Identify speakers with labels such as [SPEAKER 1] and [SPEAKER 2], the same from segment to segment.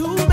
[SPEAKER 1] to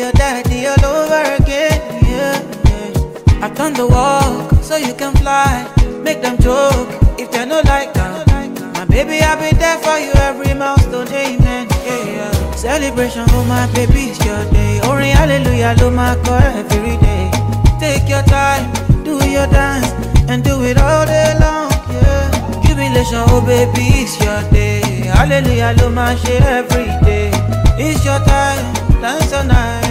[SPEAKER 2] your daddy all over again. Yeah, yeah. I've done the walk so you can fly. Make them joke if they no like that. My baby, I'll be there for you every milestone, amen. Yeah, yeah. Celebration, oh my baby, it's your day. Oh, Only hallelujah, lo my girl every day. Take your time, do your dance, and do it all day long. Yeah. Jubilation, oh baby, it's your day. Hallelujah, lo my shit every day. It's your time, dance tonight.